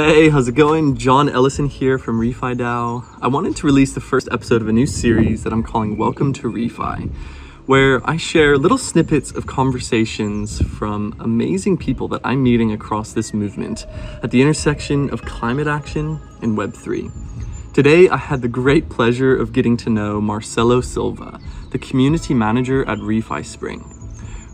Hey, how's it going? John Ellison here from Refi DAO. I wanted to release the first episode of a new series that I'm calling Welcome to Refi, where I share little snippets of conversations from amazing people that I'm meeting across this movement at the intersection of climate action and Web3. Today, I had the great pleasure of getting to know Marcelo Silva, the community manager at Refi Spring.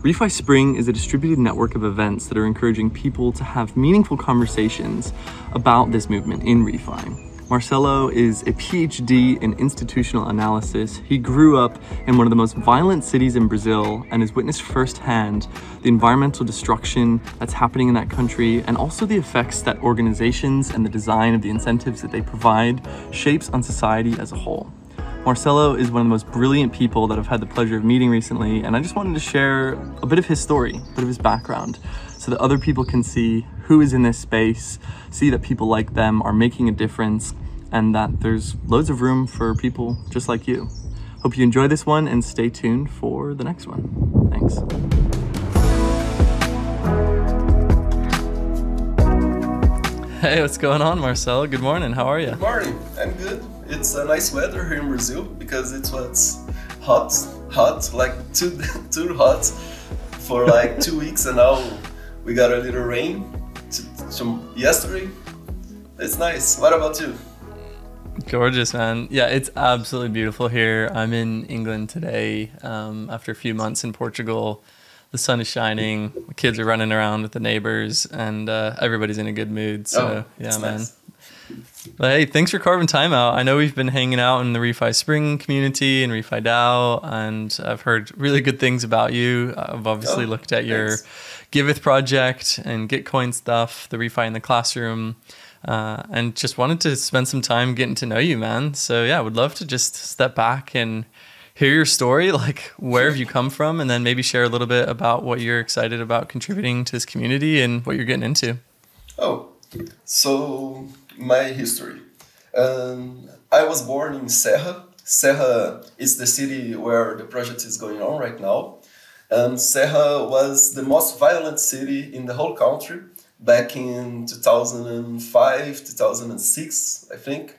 Refi Spring is a distributed network of events that are encouraging people to have meaningful conversations about this movement in refi. Marcelo is a PhD in institutional analysis. He grew up in one of the most violent cities in Brazil and has witnessed firsthand the environmental destruction that's happening in that country and also the effects that organizations and the design of the incentives that they provide shapes on society as a whole. Marcelo is one of the most brilliant people that I've had the pleasure of meeting recently, and I just wanted to share a bit of his story, a bit of his background, so that other people can see who is in this space, see that people like them are making a difference, and that there's loads of room for people just like you. Hope you enjoy this one and stay tuned for the next one. Thanks. Hey, what's going on, Marcelo? Good morning. How are you? Good morning. I'm good. It's a nice weather here in Brazil because it was hot, hot, like too too hot for like two weeks, and now we got a little rain yesterday. It's nice. What about you? Gorgeous, man. Yeah, it's absolutely beautiful here. I'm in England today um, after a few months in Portugal. The sun is shining. The kids are running around with the neighbors, and uh, everybody's in a good mood. So, oh, yeah, man. Nice. But hey, thanks for carving time out. I know we've been hanging out in the Refi Spring community and Refi DAO, and I've heard really good things about you. I've obviously oh, looked at your Giveth project and Gitcoin stuff, the Refi in the classroom, uh, and just wanted to spend some time getting to know you, man. So yeah, I would love to just step back and hear your story. Like, where have you come from? And then maybe share a little bit about what you're excited about contributing to this community and what you're getting into. Oh, so my history. Um, I was born in Serra. Serra is the city where the project is going on right now. And Serra was the most violent city in the whole country back in 2005, 2006, I think.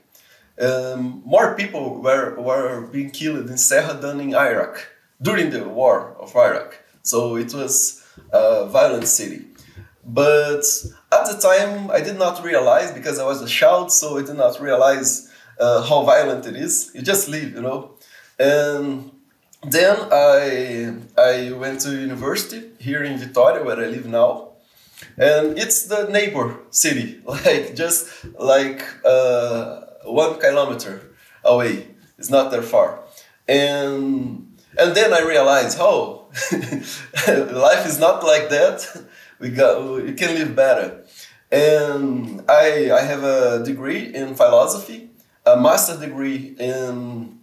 Um, more people were, were being killed in Serra than in Iraq during the war of Iraq. So it was a violent city. But at the time, I did not realize because I was a child, so I did not realize uh, how violent it is. You just leave, you know. And then I I went to university here in Vitória, where I live now, and it's the neighbor city, like just like uh, one kilometer away. It's not that far, and and then I realized, oh, life is not like that we got you can live better. And I I have a degree in philosophy, a master degree in,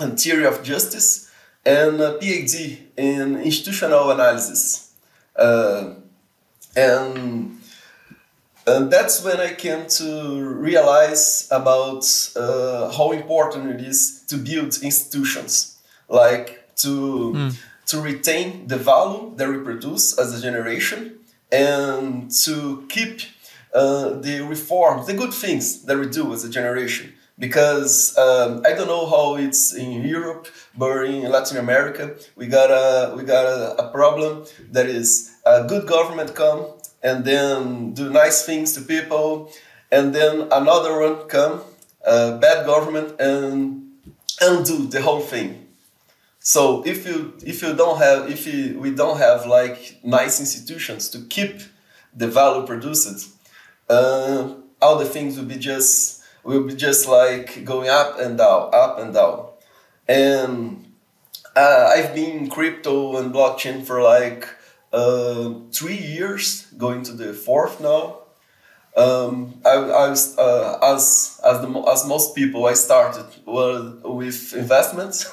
in theory of justice, and a PhD in institutional analysis. Uh, and and that's when I came to realize about uh, how important it is to build institutions, like to mm. to retain the value that we produce as a generation, and to keep uh, the reforms, the good things that we do as a generation. Because um, I don't know how it's in Europe, but in Latin America, we got a we got a, a problem that is a good government come and then do nice things to people, and then another one come, a bad government, and undo the whole thing. So if you if you don't have if you, we don't have like nice institutions to keep the value produced, uh, all the things will be just will be just like going up and down, up and down. And uh, I've been crypto and blockchain for like uh, three years, going to the fourth now. Um, I, I uh, as as the as most people, I started well, with investments.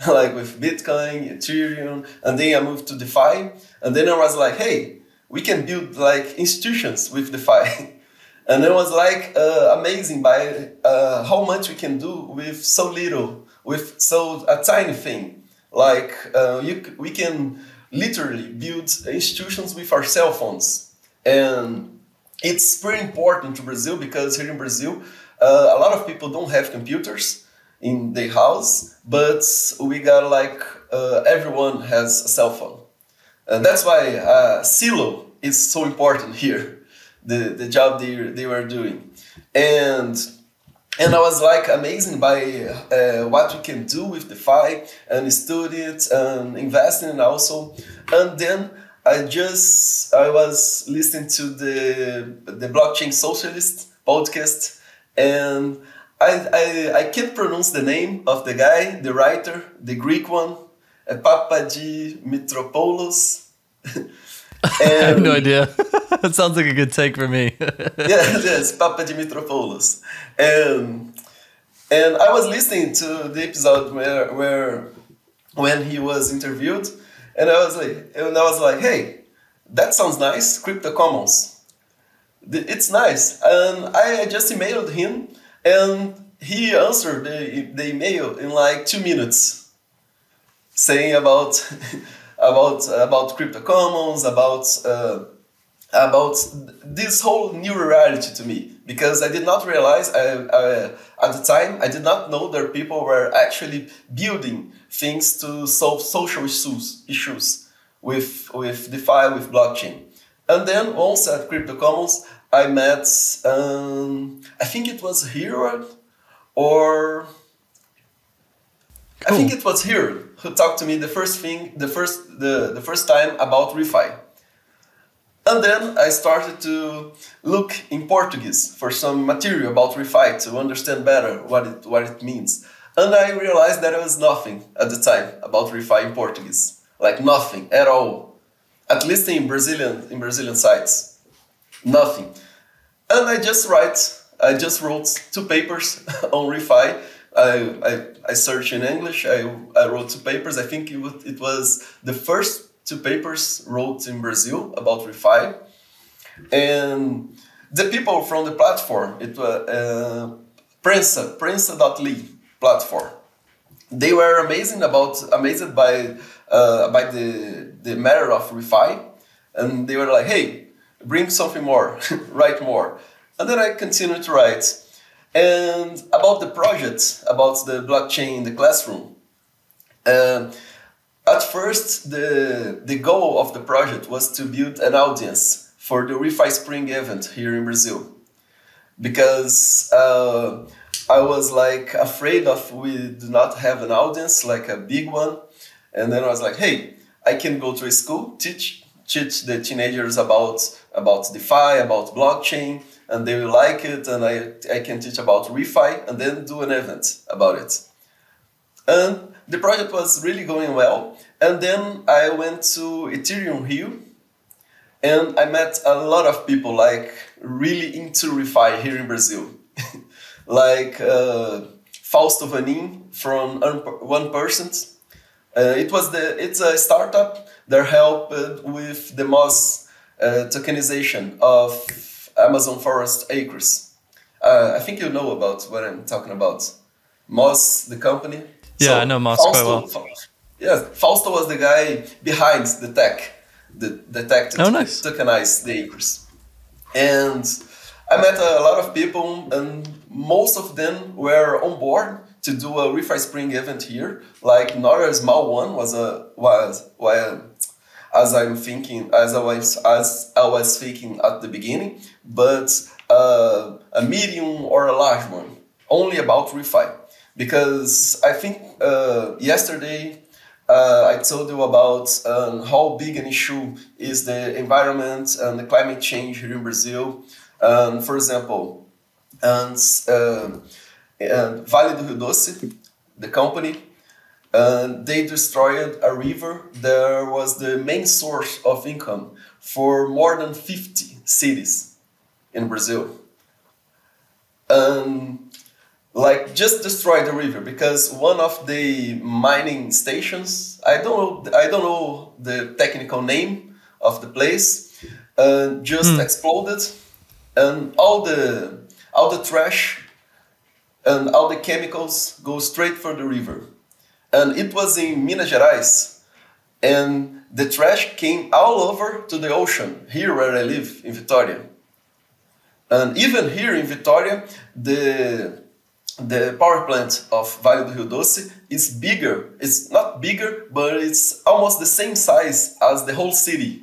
like with Bitcoin, Ethereum, and then I moved to DeFi. And then I was like, hey, we can build like institutions with DeFi. and it was like uh, amazing by uh, how much we can do with so little, with so a tiny thing. Like uh, you, we can literally build institutions with our cell phones. And it's pretty important to Brazil because here in Brazil, uh, a lot of people don't have computers in their house, but we got like uh, everyone has a cell phone. And that's why uh, Celo is so important here, the, the job they, they were doing. And and I was like amazed by uh, what we can do with DeFi and study it and invest in it also. And then I just I was listening to the the blockchain socialist podcast and I, I, I can't pronounce the name of the guy, the writer, the Greek one, uh, Papadimotropoulos. I have no idea. that sounds like a good take for me. yeah, yes, Papadimotropoulos. And and I was listening to the episode where where when he was interviewed, and I was like, and I was like, hey, that sounds nice, Crypto Commons. It's nice, and I just emailed him, and he answered the, the email in like two minutes, saying about about about crypto commons, about uh, about this whole new reality to me because I did not realize I, I, at the time I did not know that people were actually building things to solve social issues issues with with DeFi with blockchain. And then once at Crypto Commons, I met um, I think it was Hero or I think it was Hero who talked to me the first thing, the first the, the first time about refi. And then I started to look in Portuguese for some material about refi to understand better what it what it means. And I realized that there was nothing at the time about refi in Portuguese, like nothing at all. At least in Brazilian in Brazilian sites, nothing. And I just write, I just wrote two papers on refi I, I, I searched in English. I, I wrote two papers. I think it was, it was the first two papers wrote in Brazil about refi. And the people from the platform, it was uh, Prensa, Prensa.ly platform. They were amazing about amazed by uh, by the the matter of refi, and they were like, "Hey, bring something more, write more." And then I continued to write and about the project, about the blockchain in the classroom. Uh, at first, the, the goal of the project was to build an audience for the ReFi Spring event here in Brazil. Because uh, I was like afraid of we do not have an audience, like a big one. And then I was like, hey, I can go to a school, teach teach the teenagers about about DeFi, about blockchain, and they will like it and I, I can teach about refi and then do an event about it. And the project was really going well. And then I went to Ethereum Rio and I met a lot of people like really into refi here in Brazil. like uh, Fausto Vanin from 1%. Uh, it was the it's a startup that helped with the Moss uh, tokenization of Amazon Forest Acres. Uh, I think you know about what I'm talking about. Moss, the company. Yeah, so I know Moss quite well. Fa yeah, Fausto was the guy behind the tech, the, the tech to oh, nice. tokenize the acres. And I met a lot of people, and most of them were on board to do a ReFi Spring event here. Like not a small one was a was was as I'm thinking, as I was, as I was thinking at the beginning, but uh, a medium or a large one, only about refi. Because I think uh, yesterday uh, I told you about um, how big an issue is the environment and the climate change here in Brazil. Um, for example, and, uh, and Vale do Rio Doce, the company, and they destroyed a river that was the main source of income for more than 50 cities in Brazil. And like just destroy the river because one of the mining stations, I don't know, I don't know the technical name of the place, uh, just mm. exploded, and all the all the trash and all the chemicals go straight for the river and it was in Minas Gerais, and the trash came all over to the ocean here where I live in Vitoria, And even here in Vitoria, the the power plant of Vale do Rio Doce is bigger. It's not bigger, but it's almost the same size as the whole city.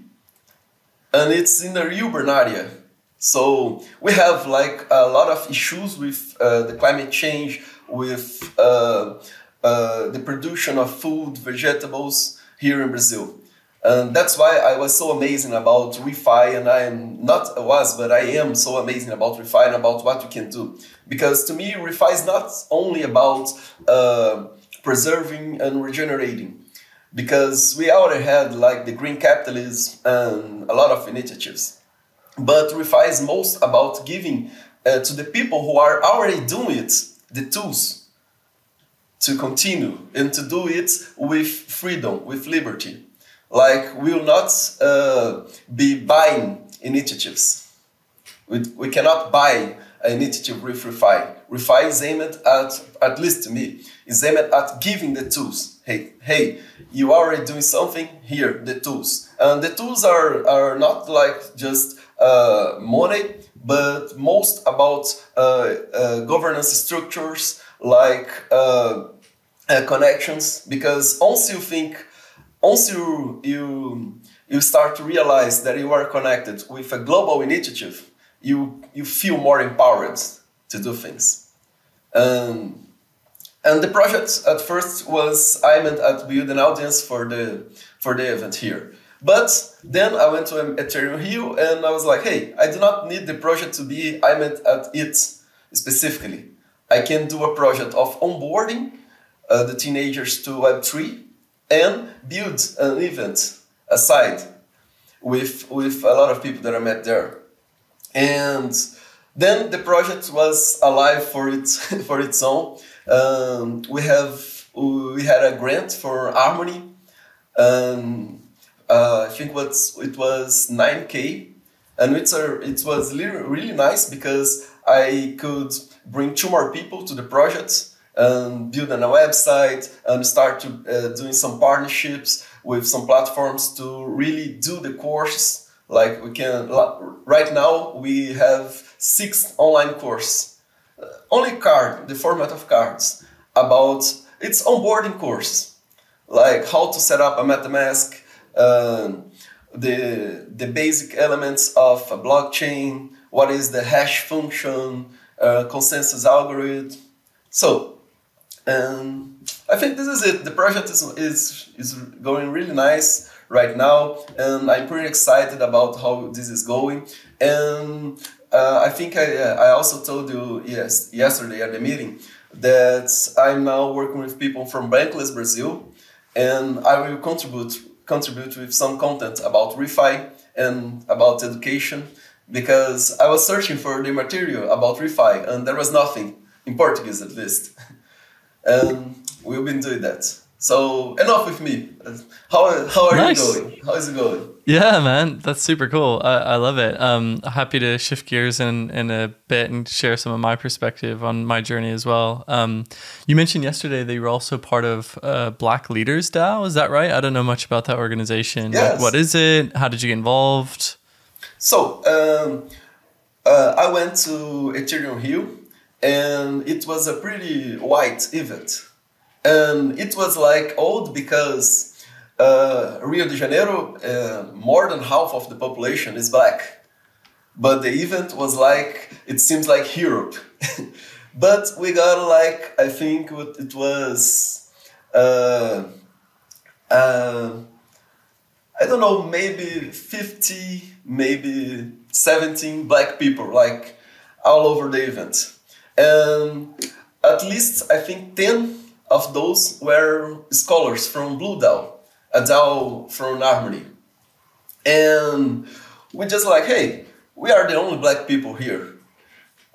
And it's in the urban area. So we have like a lot of issues with uh, the climate change, with uh, uh, the production of food, vegetables here in Brazil. And that's why I was so amazing about ReFi, and I am not was, but I am so amazing about ReFi and about what we can do. Because to me, ReFi is not only about uh, preserving and regenerating, because we already had like the green capitalism and a lot of initiatives. But ReFi is most about giving uh, to the people who are already doing it the tools to continue and to do it with freedom, with liberty. Like will not uh, be buying initiatives. We, we cannot buy an initiative with ReFi. ReFi is aimed at, at least to me, is aimed at giving the tools. Hey, hey, you are already doing something, here, the tools. And the tools are, are not like just uh, money, but most about uh, uh, governance structures, like uh, uh, connections, because once you think once you you you start to realize that you are connected with a global initiative, you you feel more empowered to do things. Um, and the project at first was aimed at build an audience for the for the event here. But then I went to Ethereum Rio and I was like, hey, I do not need the project to be aimed at it specifically. I can do a project of onboarding uh, the teenagers to Web3 and build an event aside with with a lot of people that I met there. And then the project was alive for its for its own. Um, we have we had a grant for Harmony. Um, uh, I think what it was nine k, and it's a it was really, really nice because I could bring two more people to the project and building a website and start to uh, doing some partnerships with some platforms to really do the course. Like we can right now we have six online course uh, only card the format of cards about its onboarding course. Like how to set up a metamask uh, the the basic elements of a blockchain what is the hash function uh, consensus algorithm. So and I think this is it. The project is, is, is going really nice right now, and I'm pretty excited about how this is going. And uh, I think I, uh, I also told you yes yesterday at the meeting that I'm now working with people from Bankless Brazil, and I will contribute contribute with some content about ReFi and about education because I was searching for the material about ReFi and there was nothing in Portuguese at least. and we've been doing that. So enough with me. How how are nice. you going? How is it going? Yeah, man, that's super cool. I, I love it. Um, happy to shift gears in in a bit and share some of my perspective on my journey as well. Um, you mentioned yesterday that you were also part of uh, Black Leaders DAO. Is that right? I don't know much about that organization. Yes. What, what is it? How did you get involved? So um, uh, I went to Ethereum Rio and it was a pretty white event. And it was like old because uh, Rio de Janeiro, uh, more than half of the population is black. But the event was like, it seems like Europe. but we got like, I think it was, uh, uh, I don't know, maybe 50, maybe 17 black people, like all over the event and at least I think 10 of those were scholars from Blue DAO, a DAO from Harmony. And we just like, hey, we are the only black people here.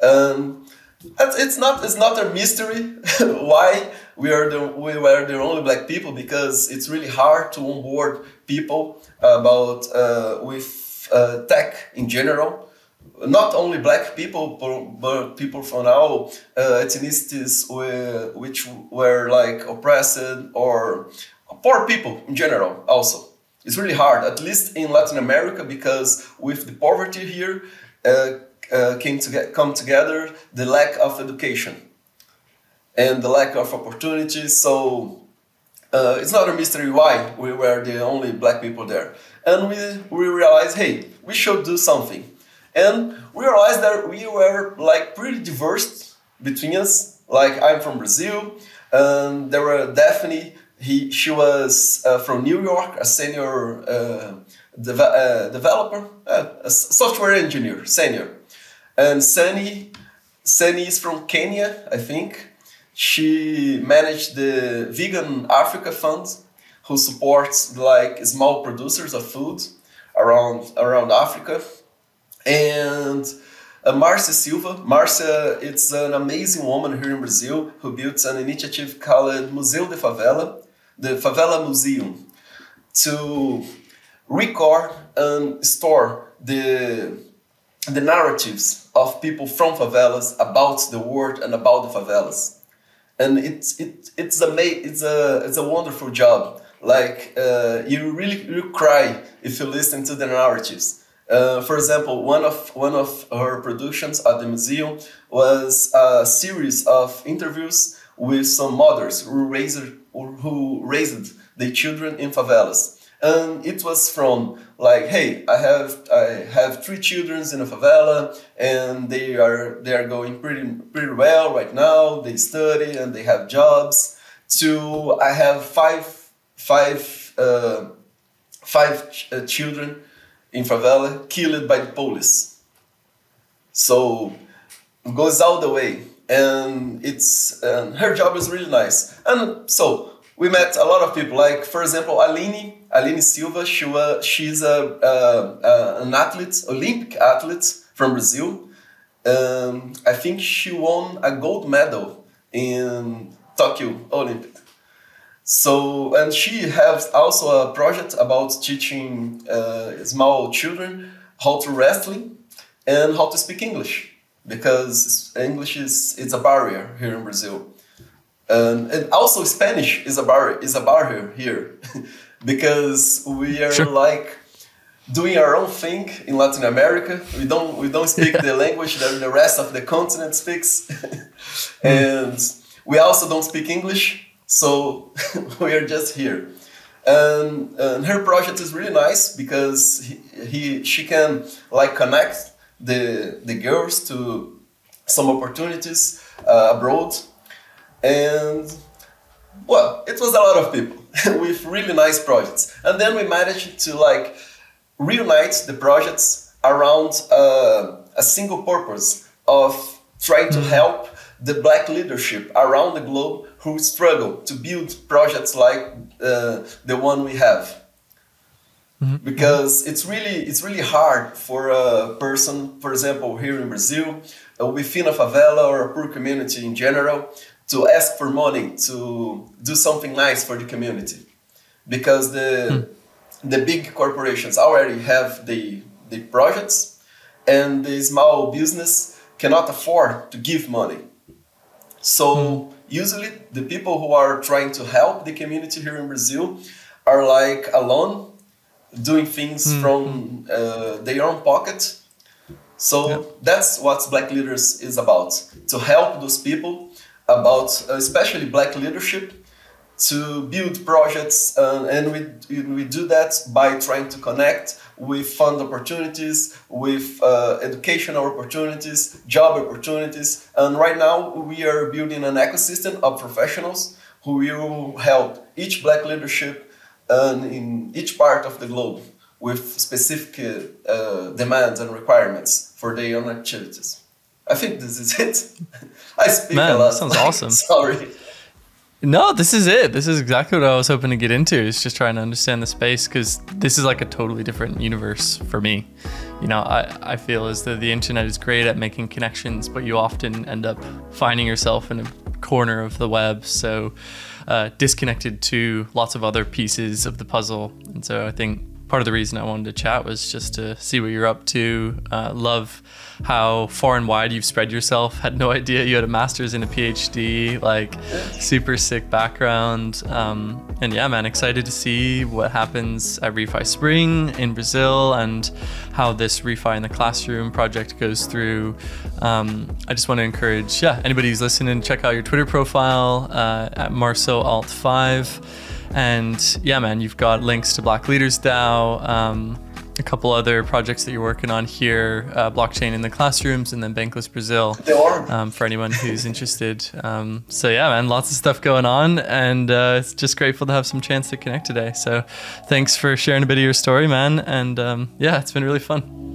And it's not it's not a mystery why we are the we were the only black people because it's really hard to onboard people about uh, with uh, tech in general not only black people, but people from all uh, ethnicities which were like oppressed or poor people in general also. It's really hard, at least in Latin America, because with the poverty here, uh, uh, came to get, come together the lack of education and the lack of opportunities. So uh, it's not a mystery why we were the only black people there. And we, we realized, hey, we should do something. And we realized that we were like pretty diverse between us. Like I'm from Brazil, and there were Daphne. He, she was uh, from New York, a senior uh, uh, developer, uh, a software engineer, senior. And Sunny, Sunny is from Kenya, I think. She managed the Vegan Africa Fund, who supports like small producers of food around around Africa. And uh, Marcia Silva. Marcia, it's an amazing woman here in Brazil who built an initiative called Museu de Favela, the Favela Museum, to record and store the the narratives of people from favelas about the world and about the favelas and it's it it's a it's a it's a wonderful job. Like uh, you really you cry if you listen to the narratives. Uh, for example, one of one of her productions at the museum was a series of interviews with some mothers who raised who raised their children in favelas. And it was from like hey i have i have three children in a favela and they are they are going pretty pretty well right now. They study and they have jobs. To i have five five uh, five ch uh, children in favela killed by the police so goes all the way and it's and her job is really nice and so we met a lot of people. Like for example, Aline, Aline Silva. She was she's a, a, a an athlete, Olympic athlete from Brazil. Um, I think she won a gold medal in Tokyo Olympic. So and she has also a project about teaching uh, small children how to wrestling and how to speak English because English is it's a barrier here in Brazil. Um, and also Spanish is a bar is a barrier here because we are sure. like doing our own thing in Latin America. We don't we don't speak the language that the rest of the continent speaks, hmm. and we also don't speak English. So we are just here. And, and her project is really nice because he, he she can like connect the the girls to some opportunities uh, abroad and well, it was a lot of people with really nice projects. And then we managed to like reunite the projects around uh, a single purpose of trying to mm-hmm. help the black leadership around the globe who struggle to build projects like uh, the one we have. Mm-hmm. Because it's really it's really hard for a person, for example, here in Brazil, uh, within a favela or a poor community in general, to ask for money to do something nice for the community because the hmm. the big corporations already have the the projects and the small business cannot afford to give money so usually the people who are trying to help the community here in brazil are like alone doing things hmm. from uh, their own pocket so yeah. that's what black leaders is about to help those people about especially black leadership to build projects uh, and we, we do that by trying to connect with fund opportunities with uh, educational opportunities job opportunities and right now we are building an ecosystem of professionals who will help each black leadership uh, in each part of the globe with specific uh, demands and requirements for their own activities I think this is it. I speak Man, a lot. sounds awesome. Sorry. No, this is it. This is exactly what I was hoping to get into. Is just trying to understand the space because this is like a totally different universe for me. You know, I, I feel as though the internet is great at making connections, but you often end up finding yourself in a corner of the web, so uh, disconnected to lots of other pieces of the puzzle. And so I think part of the reason I wanted to chat was just to see what you're up to. Uh, love how far and wide you've spread yourself. Had no idea you had a master's and a PhD. Like, super sick background. Um, and yeah, man, excited to see what happens at Refi Spring in Brazil and how this Refi in the Classroom project goes through. Um, I just want to encourage, yeah, anybody who's listening, check out your Twitter profile uh, at Marcelo Alt 5 and yeah, man, you've got links to Black Leaders DAO, um, a couple other projects that you're working on here, uh, blockchain in the classrooms, and then Bankless Brazil. Um, for anyone who's interested. Um, so yeah, man, lots of stuff going on, and uh, it's just grateful to have some chance to connect today. So thanks for sharing a bit of your story, man. And um, yeah, it's been really fun.